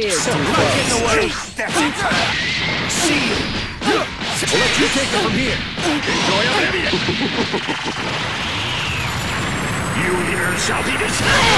prepared So, too not close. get in the way. See you. We'll let you take it from here. Enjoy Olivia. you here shall be destroyed.